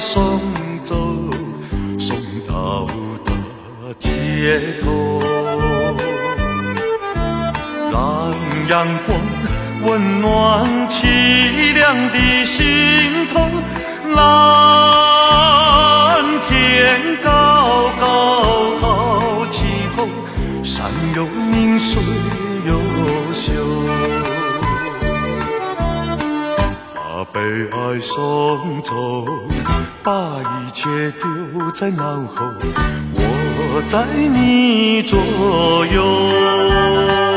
送走，送到大街头，让阳光温暖凄凉的心头，蓝天高高好气候，山有明水有秀。被爱送走，把一切丢在脑后，我在你左右。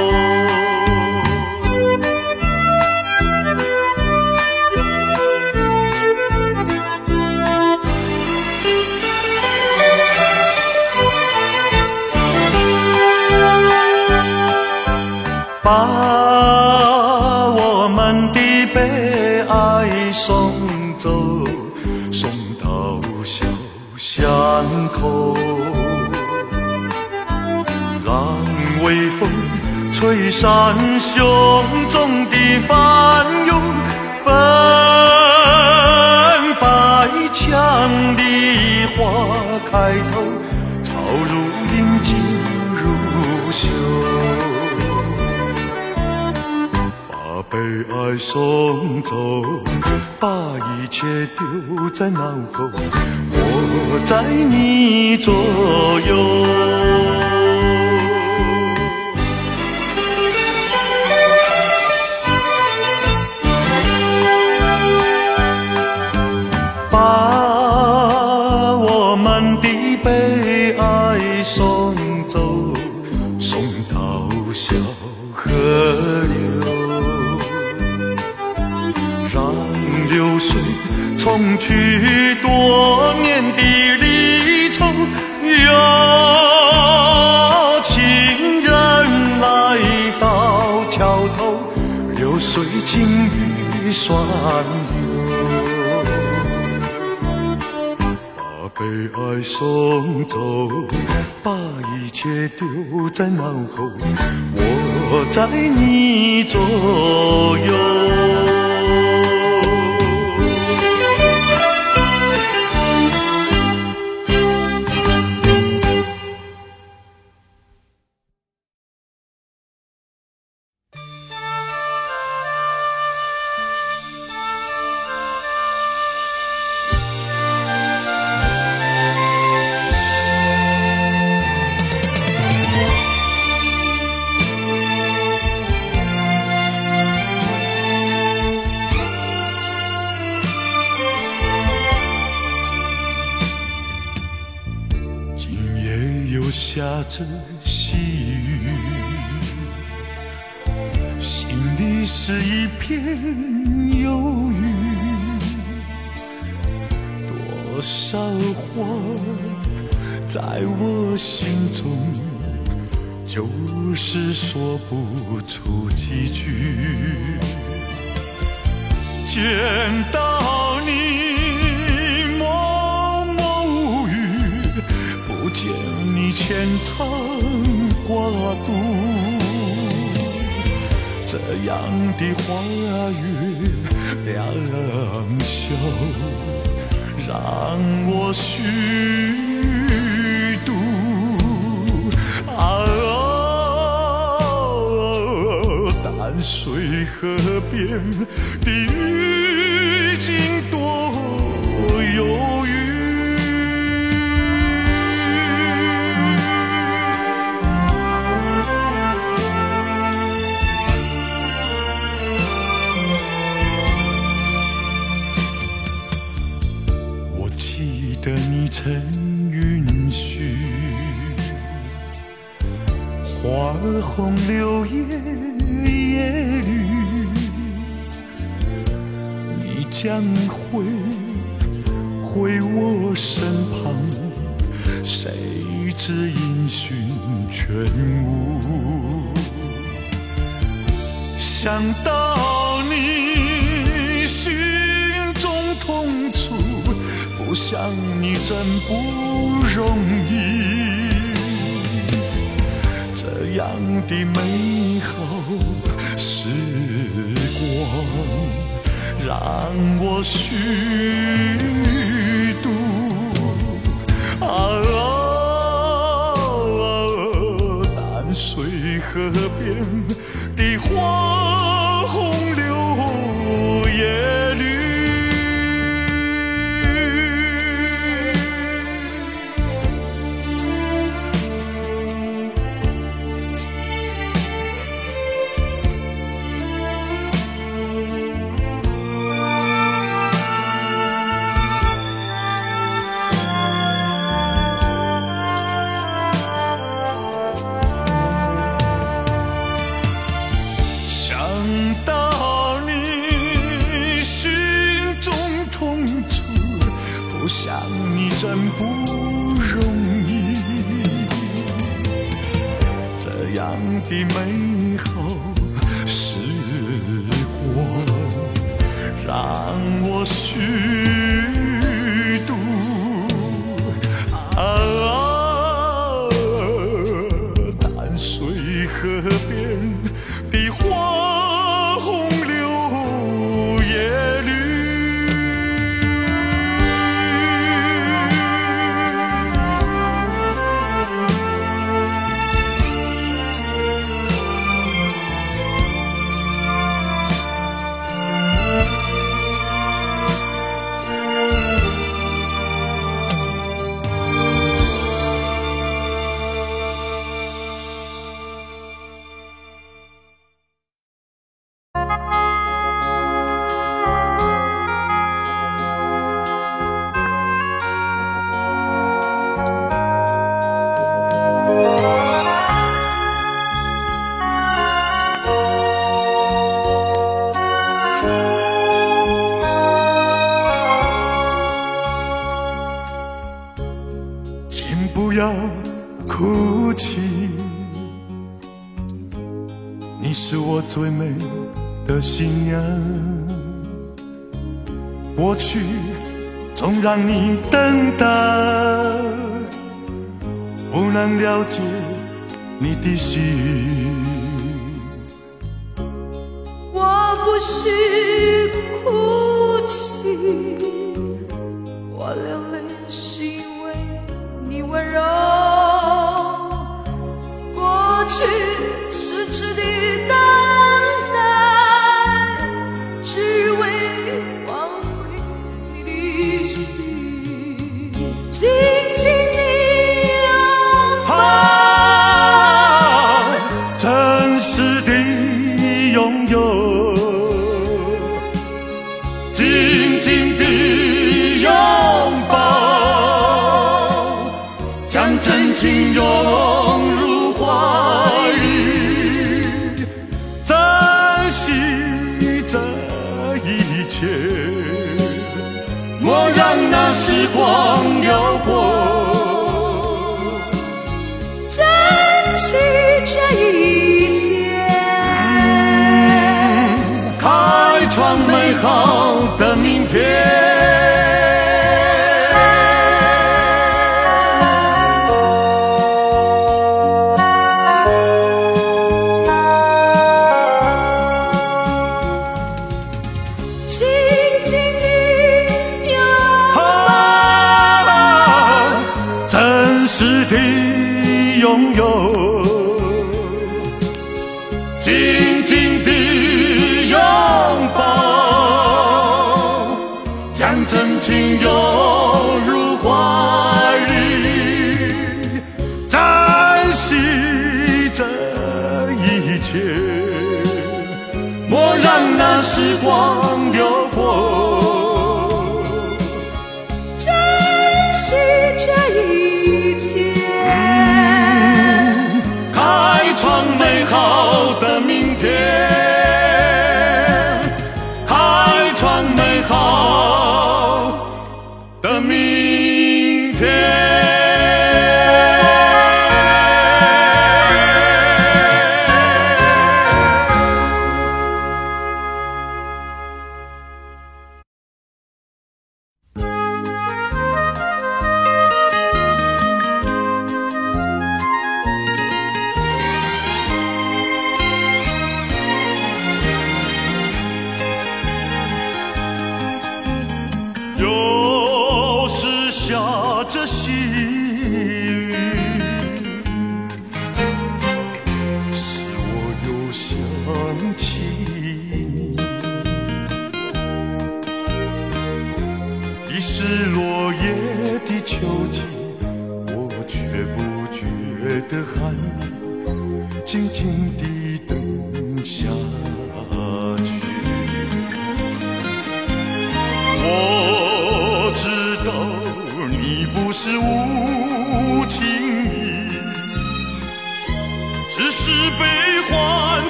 山胸中的烦忧，分白墙的花开头，草如茵，锦如绣。把悲哀送走，把一切丢在脑后，我在你左右。水冲去多年的离愁，有情人来到桥头，流水轻于酸流，把悲哀送走，把一切丢在脑后，我在你左右。水河边的雨景样的美好时光，让我寻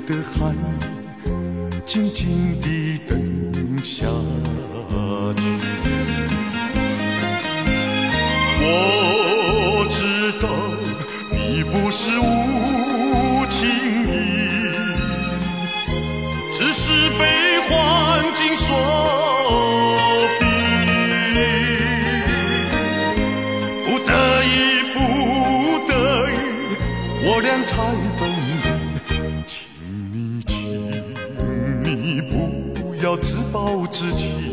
的寒，静静地等下去。我知道你不是无情意，只是被环境所。抱自己。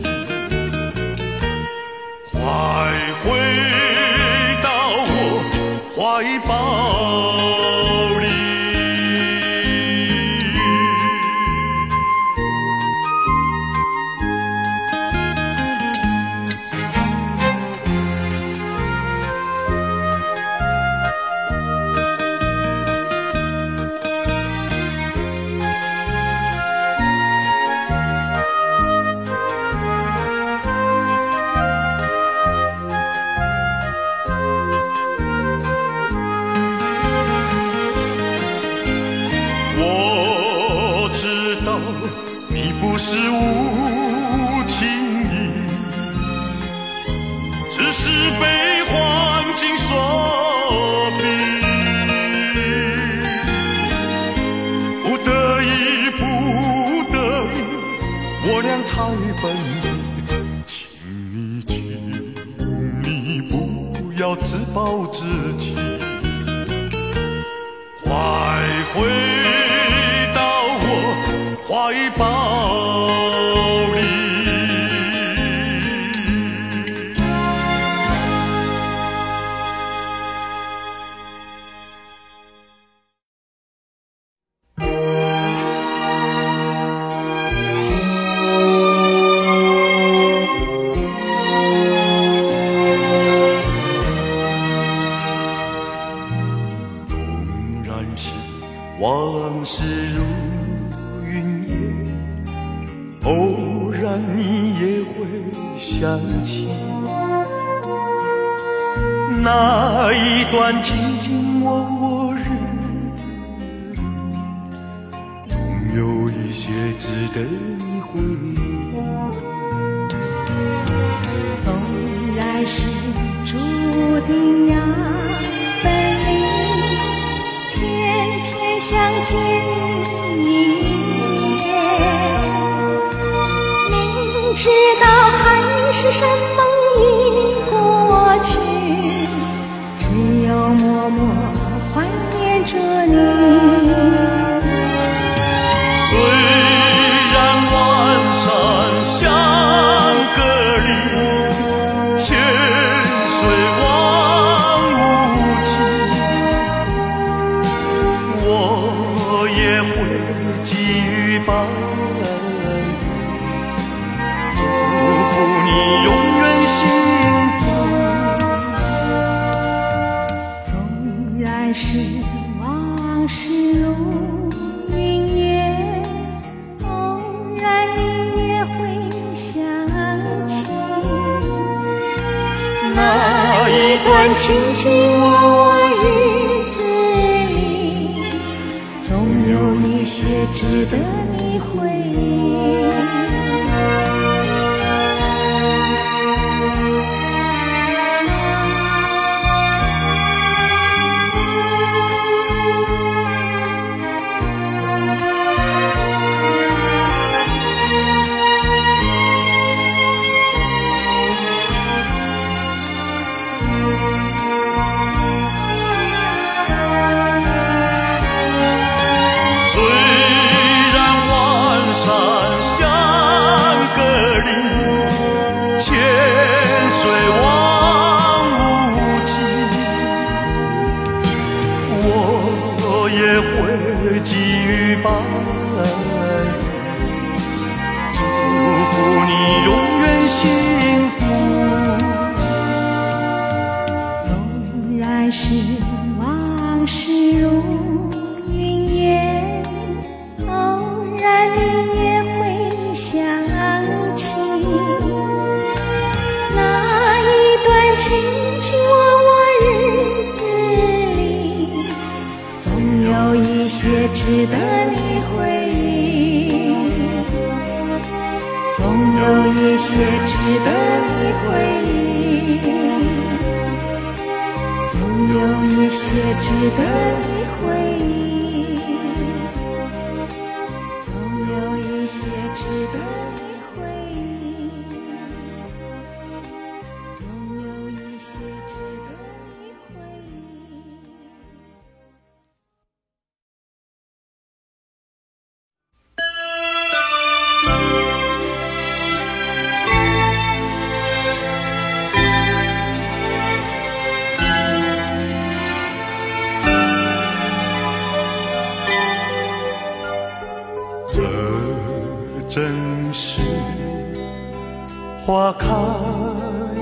花开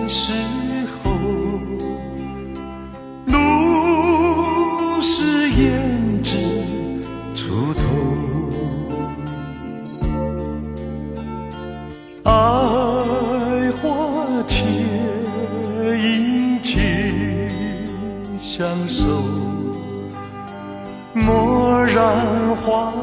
时候，露是胭脂出头。爱花且殷切相守，蓦然花。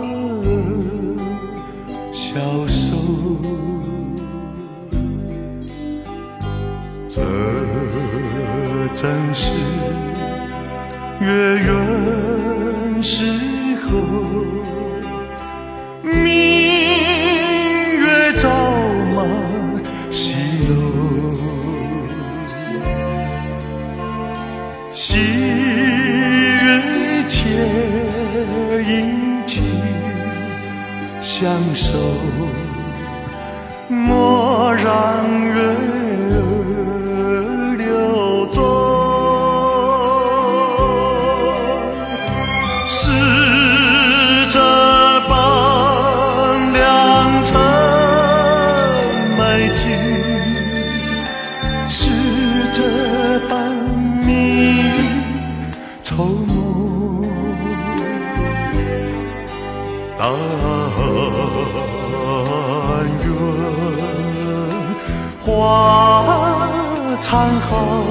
好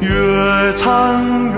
越唱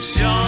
все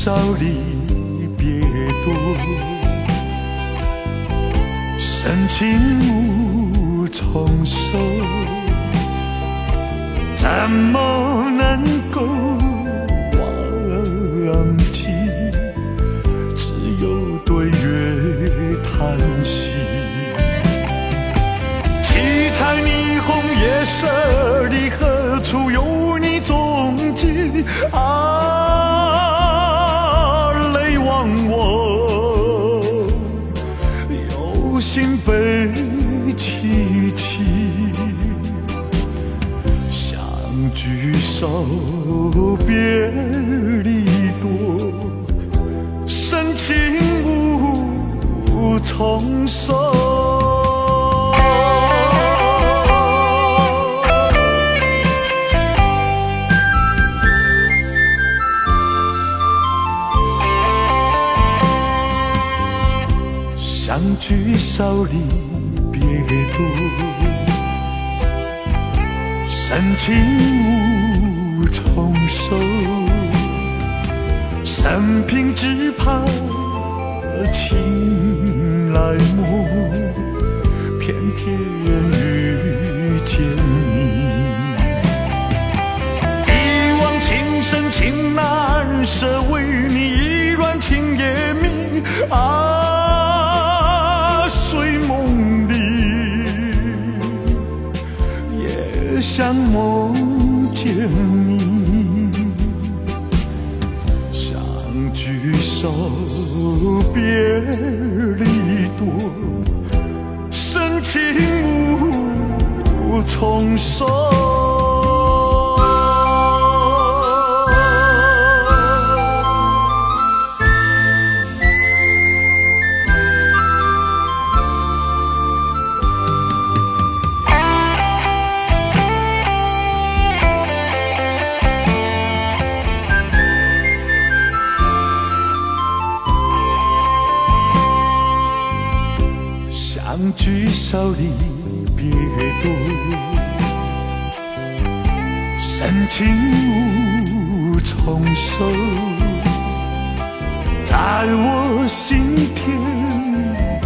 少离别多，深情无从收，怎么相聚少离别多，深情无从收。生平只盼情来磨，偏偏遇见你。一往情深情难舍，为你一软情也迷啊，想梦见你，相聚首，别离多，深情无从收。少离别多，深情无从收，在我心田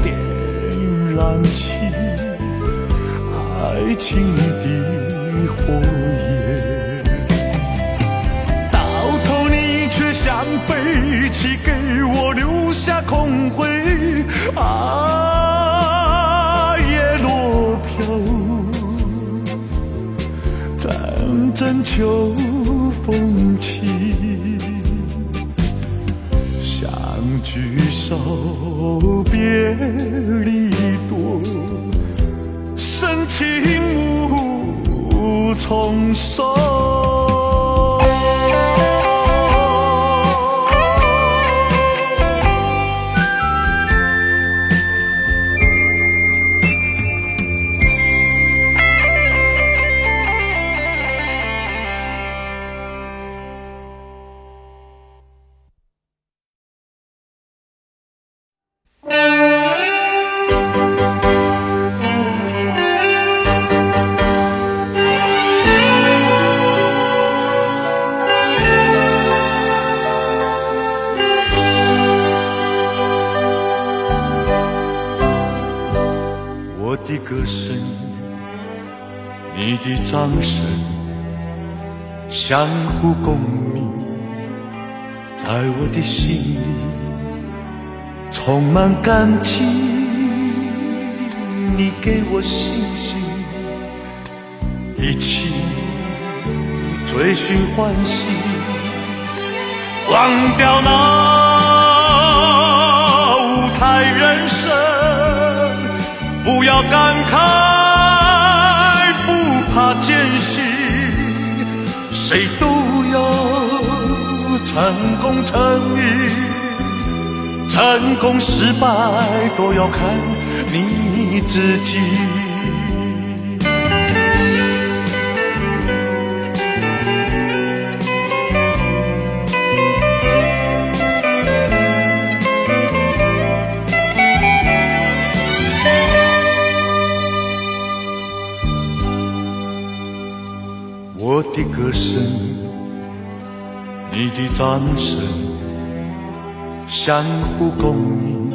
点燃起爱情的火焰。到头你却像背弃，给我留下空灰啊，阵秋风起。相聚少，别离多，深情无从收。相互共鸣，在我的心里充满感情。你给我信心，一起追寻欢喜，忘掉那舞台人生。不要感慨，不怕艰辛，谁都成功成，成功失败都要看你自己。我的歌声，你的掌声，相互共鸣，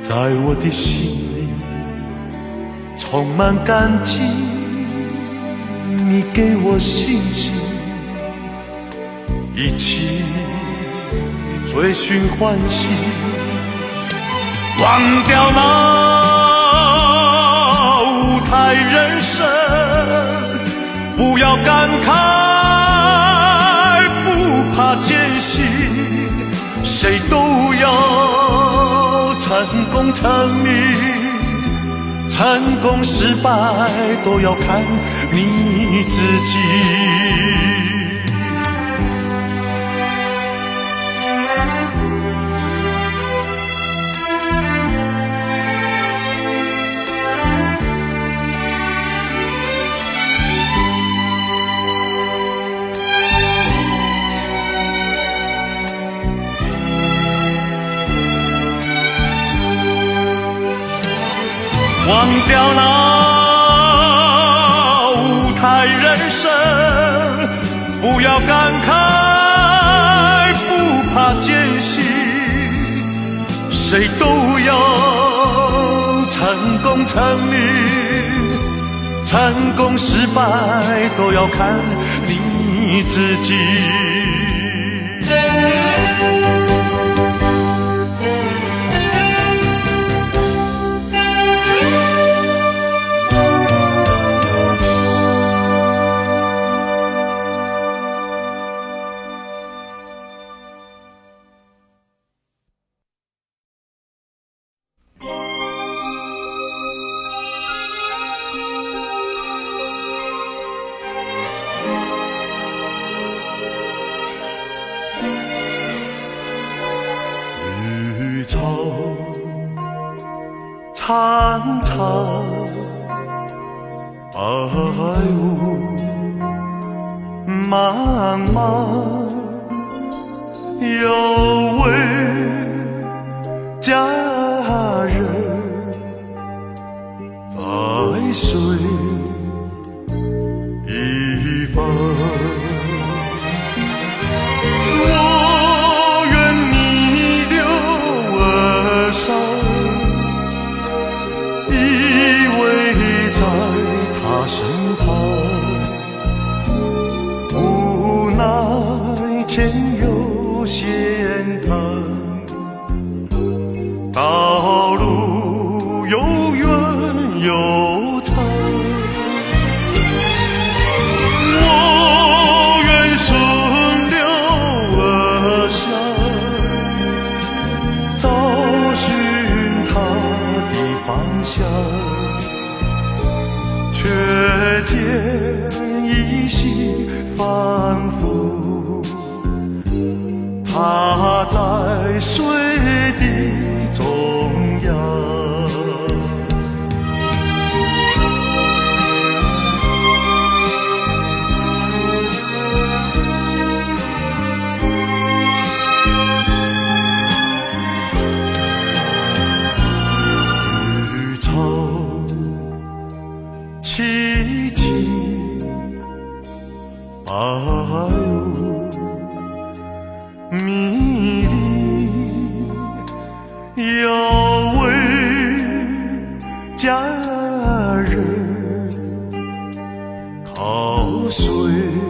在我的心里充满感激。你给我信心，一起追寻欢喜，忘掉那舞台人生，不要感慨，谁都要成功成名，成功失败都要看你自己。忘掉那舞台人生，不要感慨，不怕艰辛，谁都要成功成名，成功失败都要看你自己。苍苍，白雾茫茫，有家人靠谁？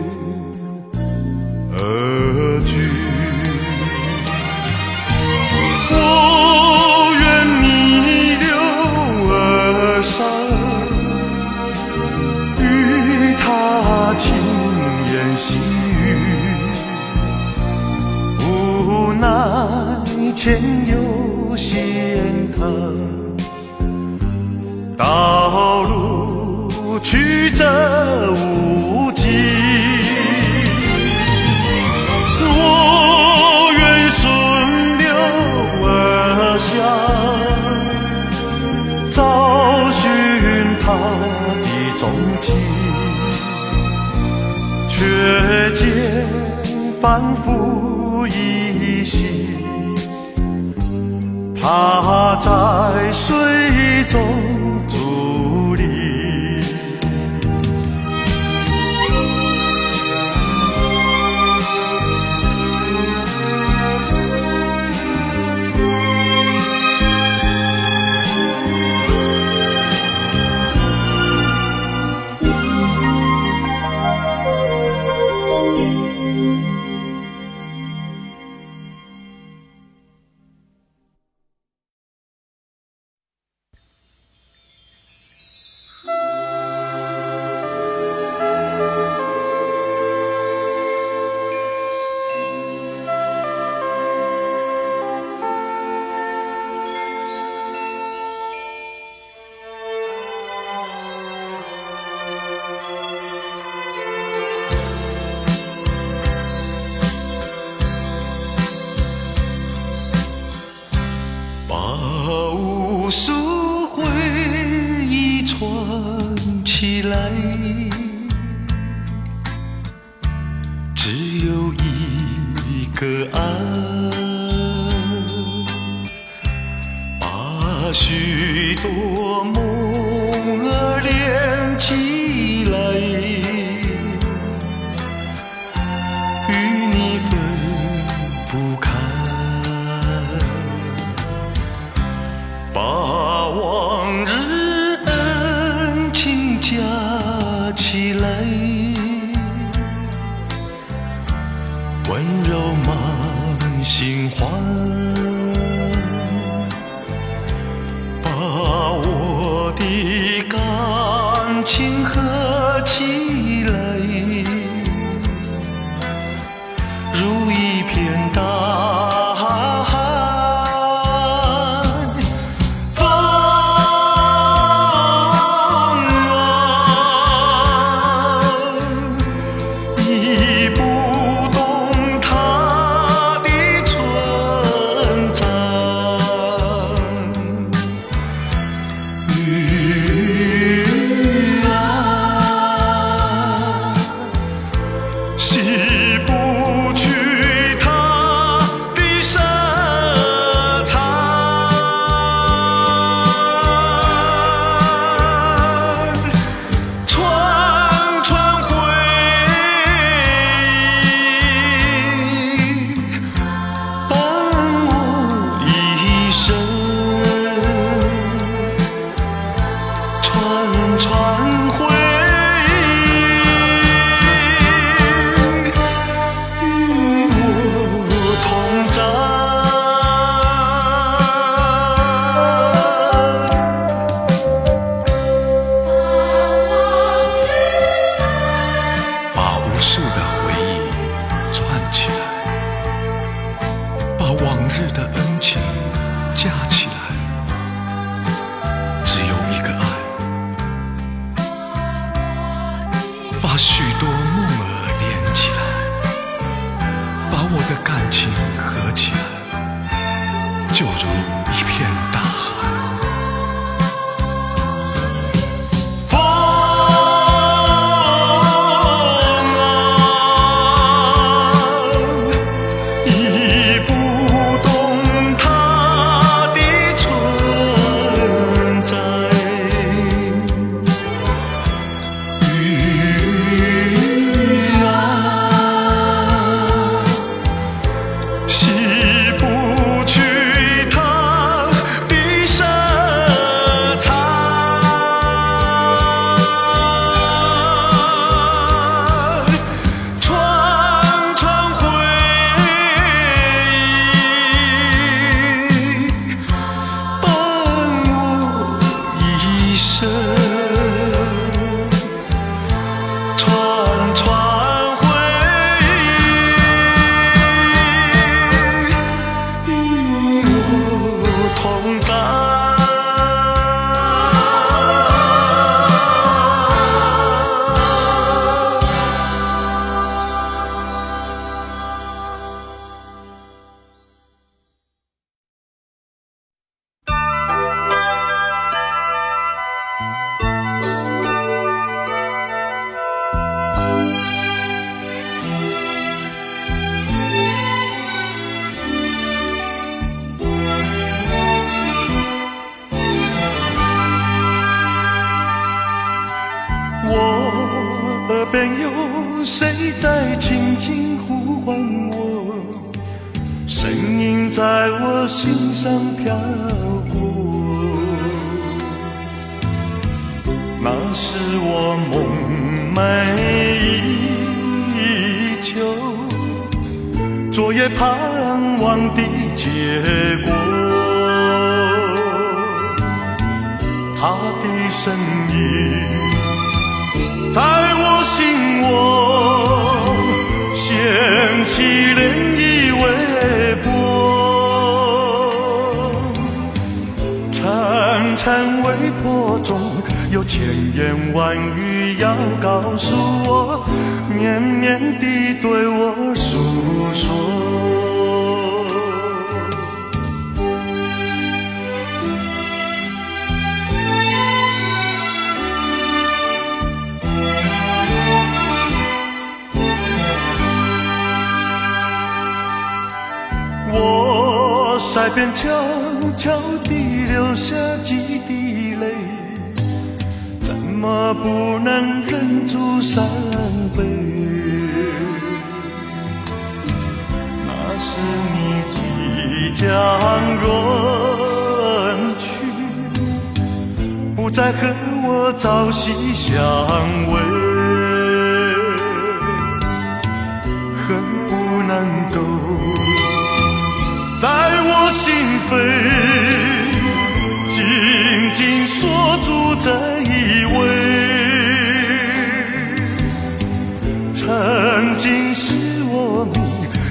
无数回忆串起来只有一个爱。轻轻呼唤我声音在我心上飘过那是我梦寐以求昨夜盼望的结果他的身影在我心窝。撩起涟漪微波，潺潺微波中有千言万语要告诉我，绵绵地对我。海边悄悄地流下几滴泪，怎么不能忍住伤悲？那是你即将远去，不再和我朝夕相偎，恨不能够。在我心扉，紧紧锁住这一位。曾经是我迷，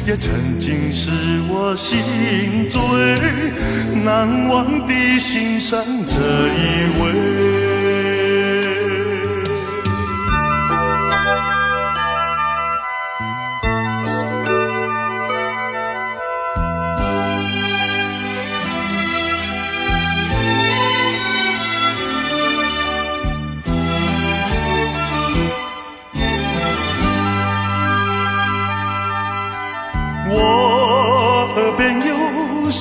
也曾经是我心最难忘的心上这一位。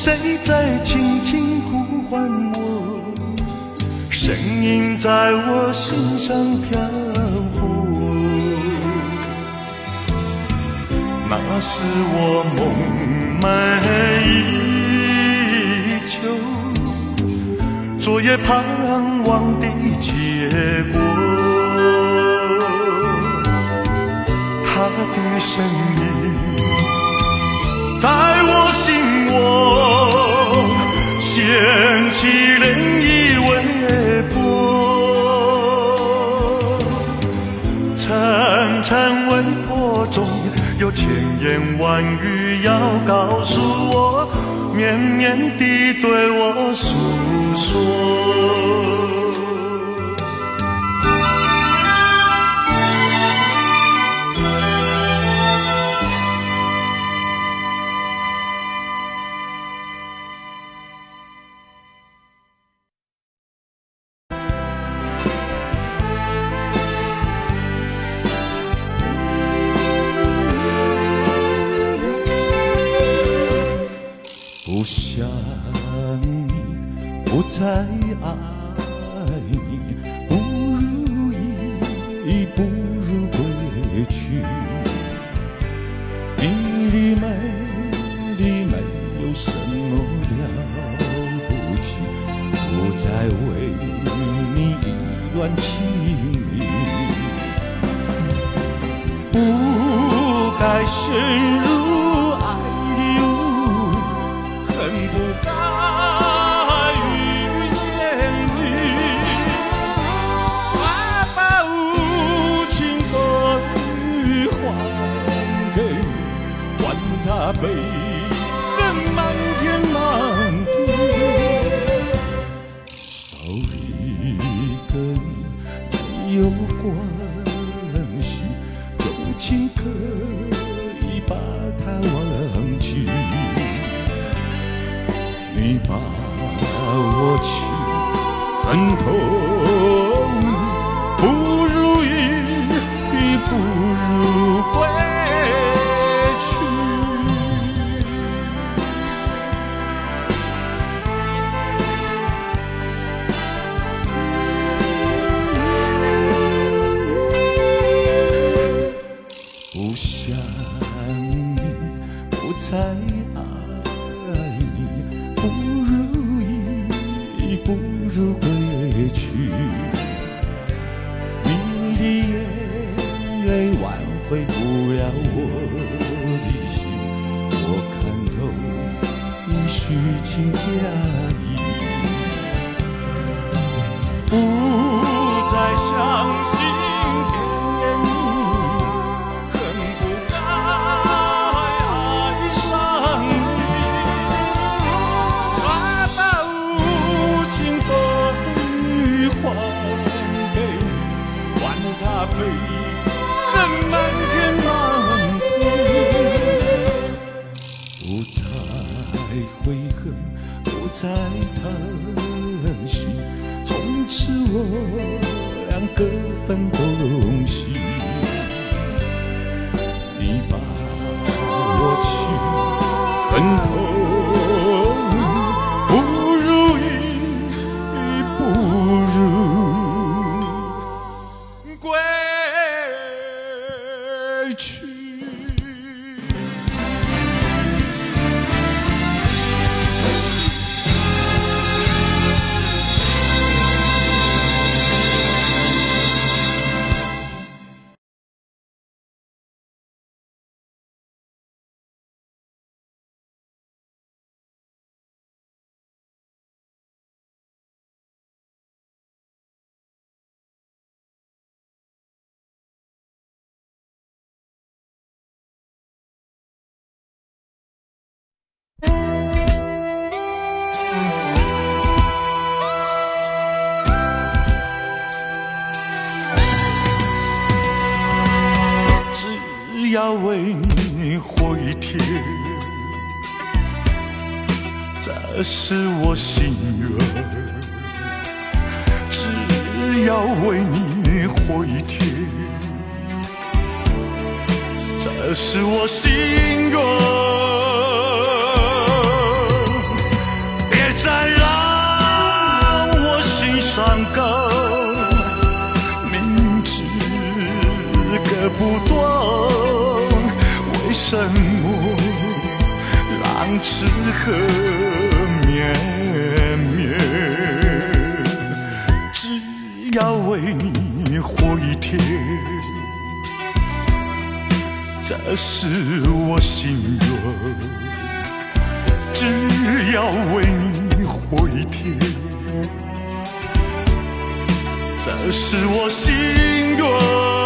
谁在轻轻呼唤我？声音在我心上飘过。那是我梦寐以求，昨夜盼望的结果。他的声音在我心窝。掀起涟漪微波，层层微波中有千言万语要告诉我，绵绵地对我诉说。不再爱你不如意不如归去。你的美丽没有什么了不起？不再为你一往情深不该陷入是我心愿，只要为你回天，这是我心愿，别再让我心伤感。不断，为什么让痴和绵绵？只要为你回天，这是我心愿。只要为你回天，这是我心愿。